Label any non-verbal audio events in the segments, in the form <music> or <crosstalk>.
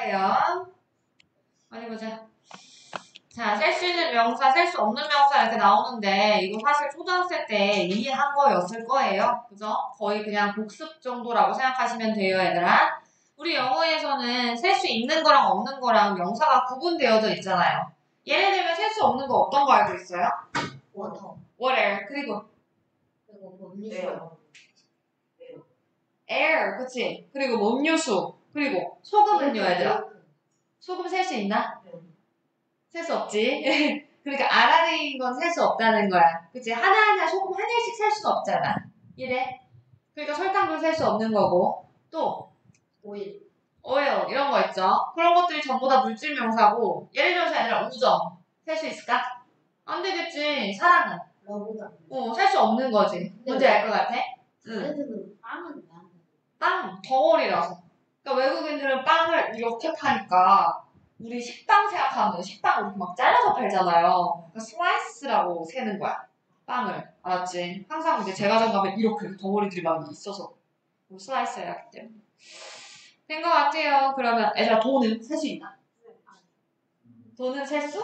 거예요. 어디 보자. 자, 셀 수 있는 명사, 셀 수 없는 명사 이렇게 나오는데 이거 사실 초등학생 때 이해한 거였을 거예요. 그죠? 거의 그냥 복습 정도라고 생각하시면 돼요, 얘들아. 우리 영어에서는 셀 수 있는 거랑 없는 거랑 명사가 구분되어져 있잖아요. 예를 들면 셀 수 없는 거 어떤 거 알고 있어요? water, water, 그리고 그리고 음료수 air, 그치? 그리고 뭐 음료수, 그리고 소금은요, 얘들아. 소금 셀 수 있나? 셀 수 없지. <laughs> 그러니까 알아내린 건셀 수 없다는 거야. 그치? 하나하나 소금 한 알씩 셀 수는 없잖아. 이래? 그러니까 설탕도 셀 수 없는 거고, 또, 오일 오일, 이런 거 있죠? 그런 것들이 전부 다 물질 명사고, 예를 들어서 얘들아, 우정. 셀 수 있을까? 안 되겠지. 사랑은. love가 어, 셀 수 없는 거지. 뭔지 알 것 같아? 응. 빵은 안 빵, 덩어리라서. 그러니까 외국인들은 빵을 이렇게 파니까, 우리 식빵 생각하면 식빵 이렇게 막 잘라서 팔잖아요. 그러니까 slice라고 세는 거야. 빵을. 알았지? 항상 이제 제과점 가면 이렇게 덩어리들이 막 있어서 슬라이스 해야 하기 때문에. 된 것 같아요. 그러면 애들아 돈은 셀 수 있나? 돈은 셀 수?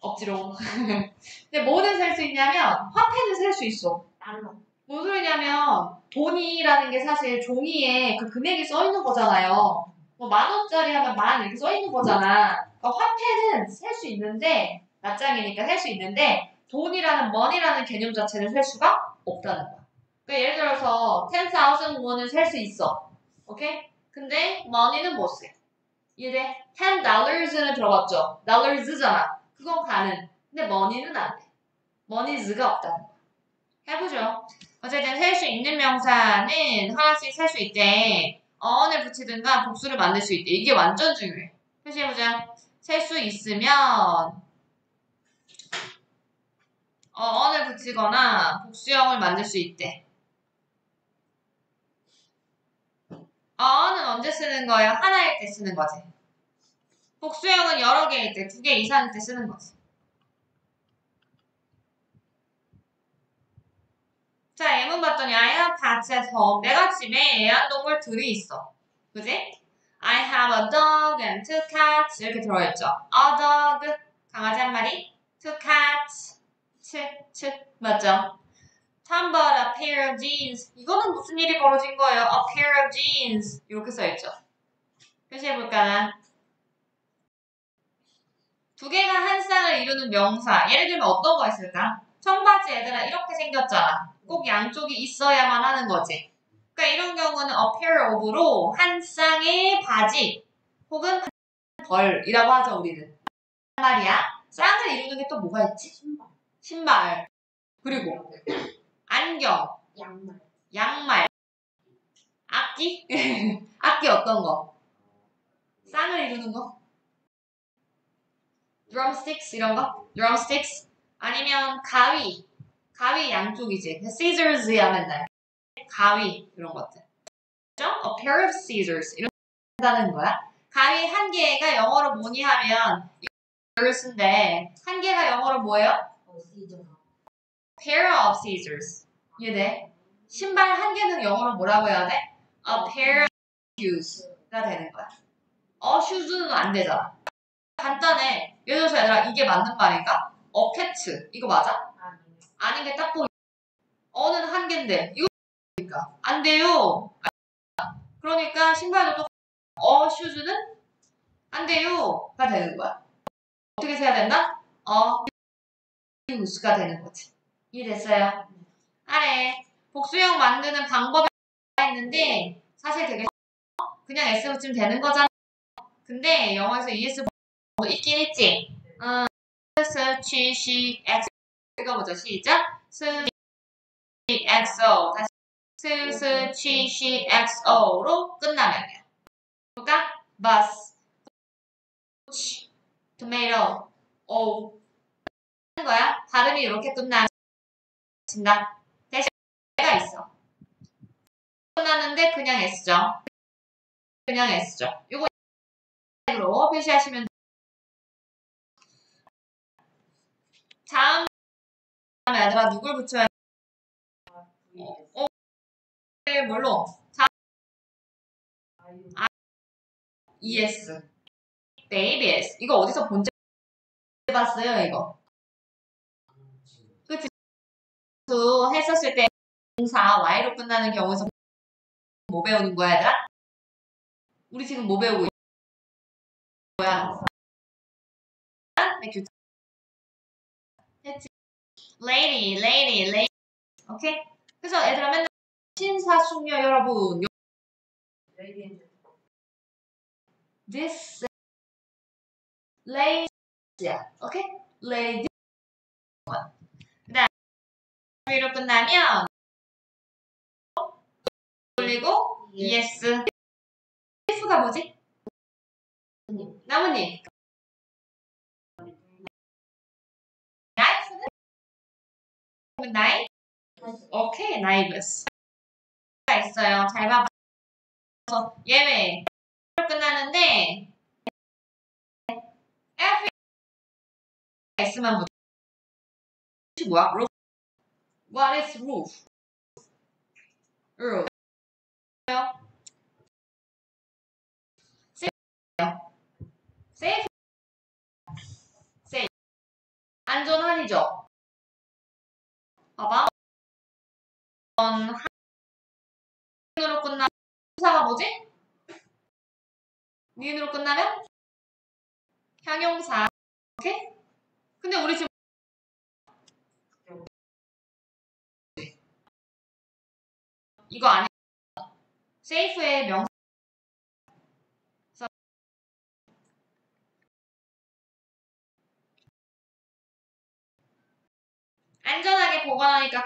없지롱. <laughs> 근데 뭐는 셀 수 있냐면 화폐는 셀 수 있어. 달러 뭔 소리냐면 돈이라는 게 사실 종이에 그 금액이 써 있는 거잖아요. 뭐 만 원짜리 하면 만 이렇게 써 있는 거잖아. 그러니까 화폐는 셀 수 있는데 낱장이니까 셀 수 있는데 돈이라는 money라는 개념 자체를 셀 수가 없다는 거야. 그러니까 예를 들어서 10,000 원을 셀 수 있어. 오케이? 근데 money는 못 세. 이해돼? 10 dollars는 들어봤죠? dollars잖아. 그건 가능. 근데 money는 안 돼. moneys가 없다는 거야. 해보죠. 어쨌든 셀 수 있는 명사는 하나씩 셀 수 있대. 어언을 붙이든가 복수를 만들 수 있대. 이게 완전 중요해. 표시해보자. 셀 수 있으면 어언을 붙이거나 복수형을 만들 수 있대. 어언은 언제 쓰는 거예요? 하나일 때 쓰는 거지. 복수형은 여러 개일 때, 두 개 이상일 때 쓰는 거지. 자, 예문 봤더니 I have home. 내가 집에 애완동물 들이 있어. 그지? I have a dog and two cats. 이렇게 들어있죠. A dog, 강아지 한 마리. Two cats, 치, 치. 맞죠? Bought a pair of jeans. 이거는 무슨 일이 벌어진 거예요? A pair of jeans. 이렇게 써있죠. 표시해볼까나? 두 개가 한 쌍을 이루는 명사. 예를 들면 어떤 거 있을까? 청바지 얘들아 이렇게 생겼잖아. 꼭 양쪽이 있어야만 하는 거지. 그러니까 이런 경우는 a pair of로 한 쌍의 바지 혹은 벌이라고 하죠 우리는. 말이야. 쌍을 이루는 게 또 뭐가 있지? 신발 신발 그리고 안경, 양말 양말, 악기? <laughs> 악기 어떤 거? 쌍을 이루는 거? drumsticks 이런 거? drumsticks? 아니면 가위 가위 양쪽이지 scissors야 맨날. 가위 이런 것들. a pair of scissors 이런 한다는 거야? 가위 한 개가 영어로 뭐니 하면 scissors인데 한 개가 영어로 뭐예요? pair of scissors 이해돼? 신발 한 개는 영어로 뭐라고 해야 돼? a pair of shoes가 되는 거야. 어 shoes는 안 되잖아. 간단해. 예를 들어서 얘들아 이게 맞는 말인가? 어 캣츠 이거 맞아? 아닌 게 딱 보이. 어는 한 개인데 이거 그러니까 안 돼요. 그러니까 신발도 또 어 슈즈는 안 돼요가 되는 거야. 어떻게 세야 된다? 어 슈즈가 되는 거지. 이해됐어요? 아래 복수형 만드는 방법이 있는데 사실 되게 그냥 S 붙이면 되는 거잖아. 근데 영어에서 ES 뭐 있긴 있지. 어, 시, X 읽어보죠. 시작. 스, 시, XO. 다시. 스, 스, 취, 시, XO로 끝나면요. 볼까? bus, push, tomato, o. 하는 거야. 발음이 이렇게 끝나진다. 대신 가 있어. 끝나는데 그냥 S죠. 그냥 S죠. 요거 으로 표시하시면 다음 다음에 얘들아 누굴 붙여야 어, 네, 물론 자 ES babies. 이거 어디서 본적 봤어요, 이거? 그치? 또 했었을 때 동사 y로 끝나는 경우에서 뭐 배우는 거야, 얘들아? 우리 지금 뭐 배우고 있는 거야? Lady, lady, lady. 오케이? 그래서 얘들아 맨날 신사숙녀 여러분 this lady야. 오케이? lady. 그다음 위로 끝나면 돌리고 yes. if가 뭐지? 나뭇잎. knife. 오케이, knives. 가 있어요. 잘 봐봐. 그래서 예외. 로 끝나는데 every 있으면 뭐 혹시 뭐야? roof. What is roof? roof. safe. safe. 봐봐. 한 니은으로 끝나 형사가 뭐지? 니은으로 끝나면 형용사. 오케이? 근데 우리 지금 이거 아니 세이프의 명 안전 하게 보관하니까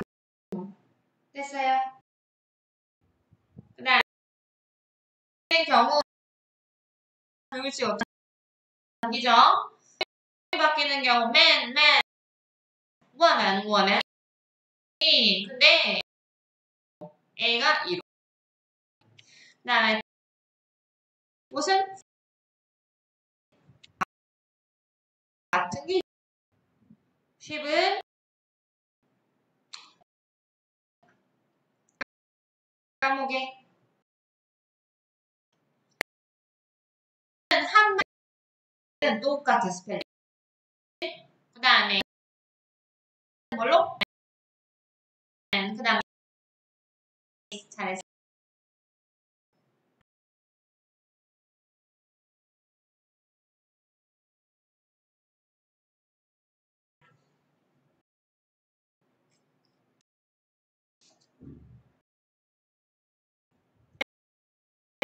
됐어요. 그다음 경우 글씨 없죠. 이죠 바뀌는 경우 man, man, woman, woman. 근데 A가 2로. 그다음에 무슨 같은 게 10은 까무게 한 마리는 똑같은 스펠링. 그 다음에 뭘로? 그 다음에 잘했어.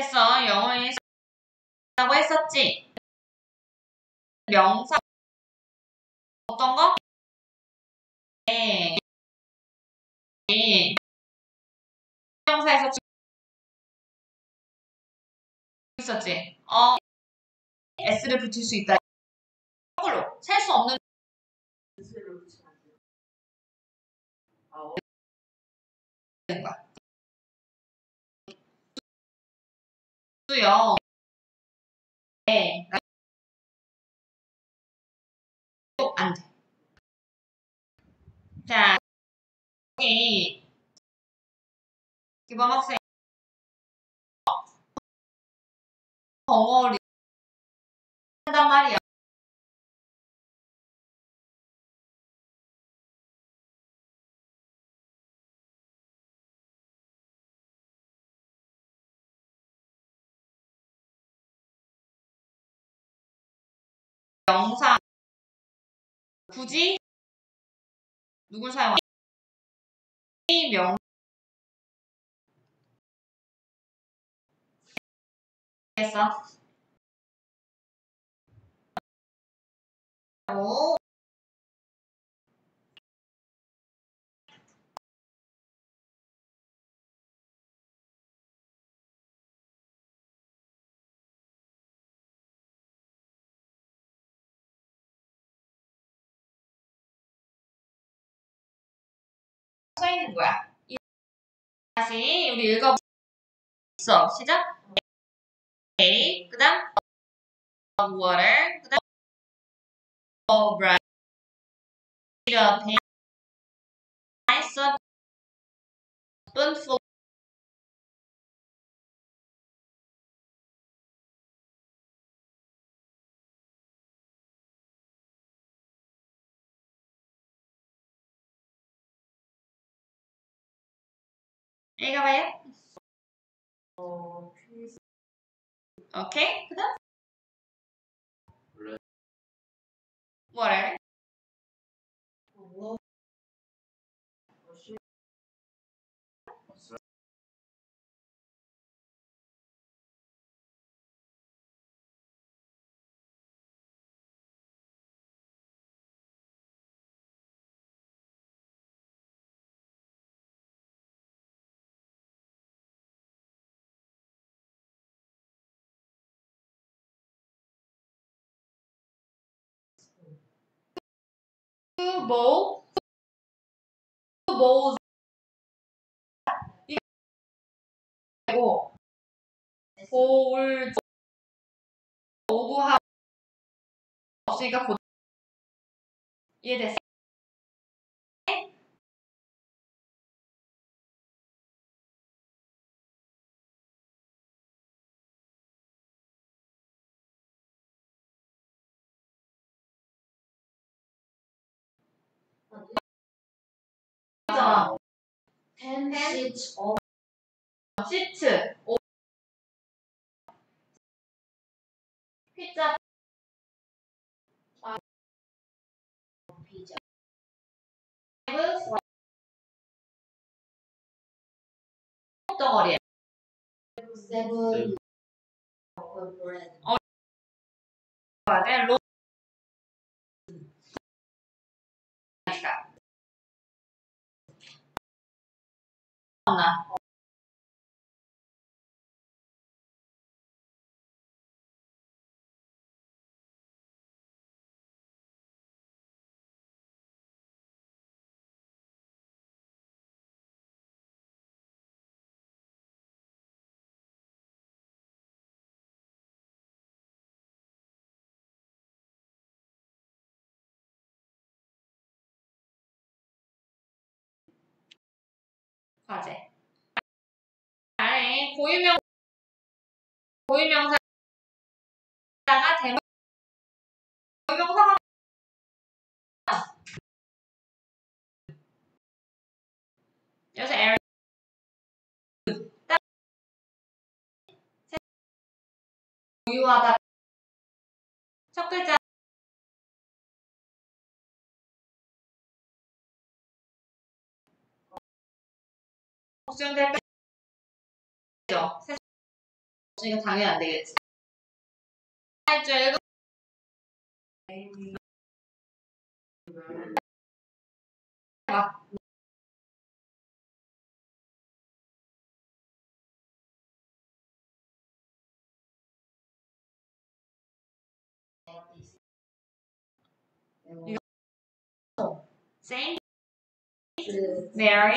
했어. 영어에 라고 했었지. 명사 어떤 거? 네. 네. 명사에서 있었지. 어, s를 붙일 수 있다. 거꾸로 셀 수 없는. 아, 어, 수요. 네. 또안 돼. 자, 여기 기범 학생 벙어리 한단 말이야. 명사 굳이 누굴 사용? 명 됐어. 오. 써 있는 거야. 이- 다시 우리 읽어 있어. 시작. A 그다음 of water 그다음 of rice a nice spoonful 읽어봐요. 어, 필수. 오케이. 그 다음. 원래- 뭐래? 뭐? 뭐? 이고 고울 오구하 없으니까 고 이해됐어? 아, 펜, 시트, 어, 시트 오 피자 피자. 덩어리 세븐, 어, 브레드. 맞아 로 나 과제. 고유명 고유명사가 대명 고유명사가 여기서 L. 고유하다. 첫 글자 복수될 죠 없으니까 당연히 안 되겠지. 할줄 읽어. 봐. Saint Mary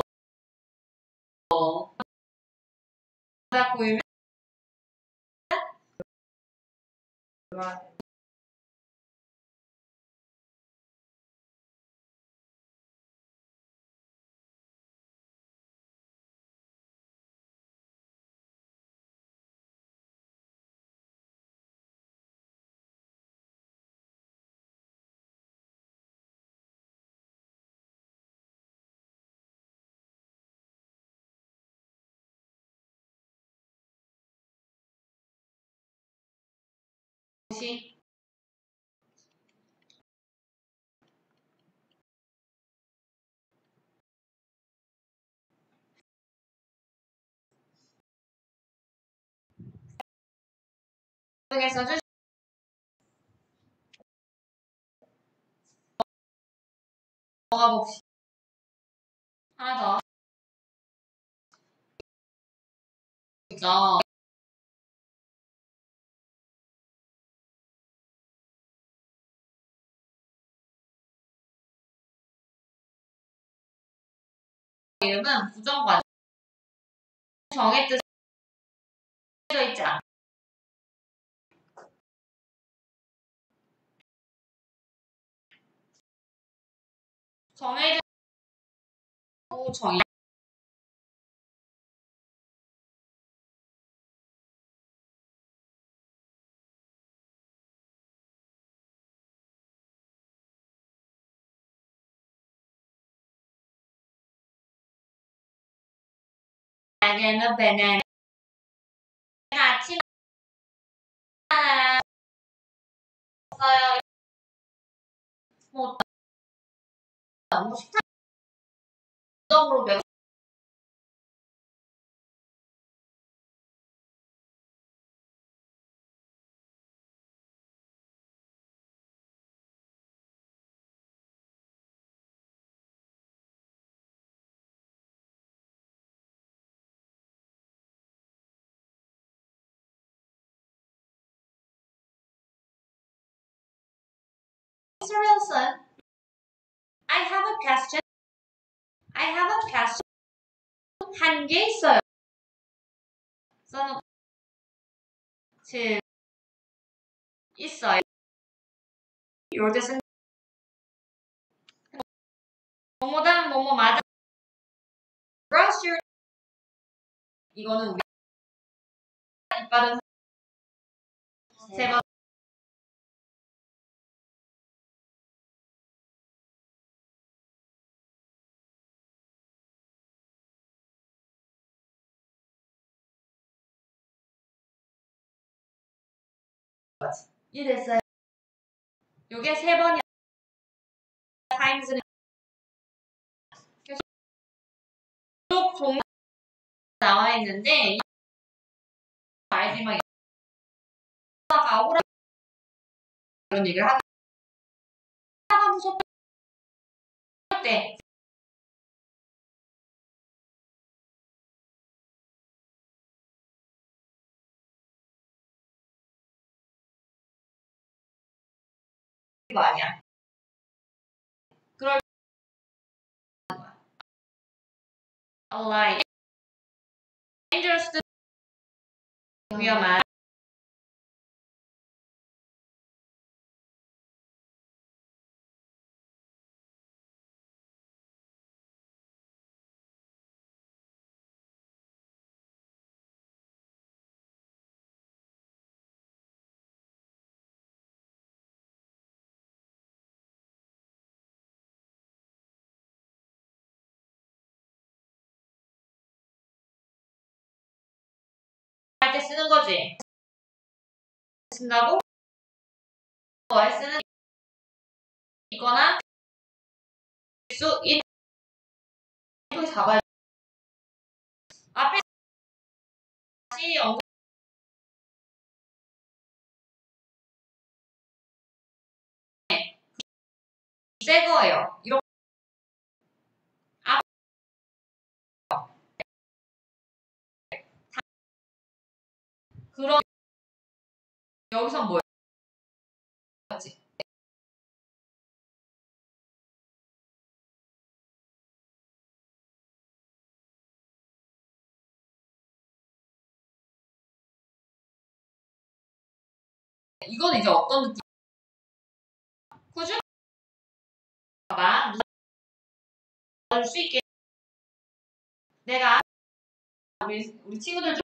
자 고유명 시 중에 써주 뭐가 봅시 하나 더 어. 이름은 부정관 정의 뜻져 있지 않아. 정해진 정의 banana banana. 아침 어요 뭐 너무 식사 점으로 Mr. Wilson, I have a question. I have a question. 한 개 있어요. 써놓 즉 있어요. 이럴 때 쓴. 뭐뭐다 뭐뭐 맞아. Brush your. 이거는 우리 이빨은 세 번. 이해됐어요? 요게 세 번이 times는 쭉 종류 나와 있는데 알지만 가오라 이런 얘기를 하가 무섭다 때 거 아니야. 그럴 거야. Alive. Dangerous. 위 쓰는 거지. 쓴다고? 할 쓰는 있거나 수 있는 또 잡아야 앞에 다시 언급 새 거예요. 이렇게 여기서 뭐야? 지 이건 이제 어떤 느낌? 수 있게 내가 우리 우리 친구들 좀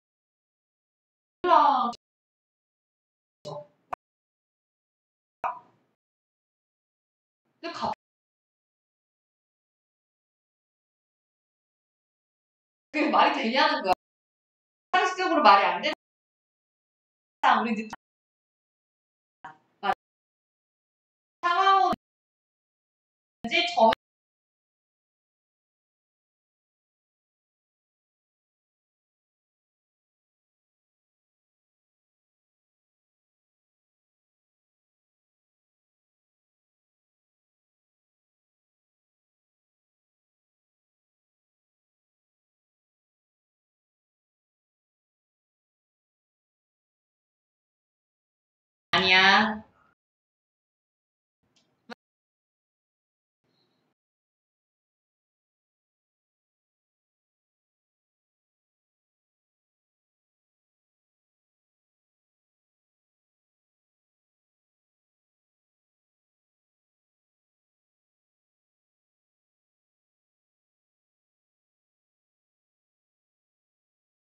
근데 갑 그게 말이 되냐는 거야. 상식적으로 말이 안 되는 우리 느낌 상황은 이제 정 아니야.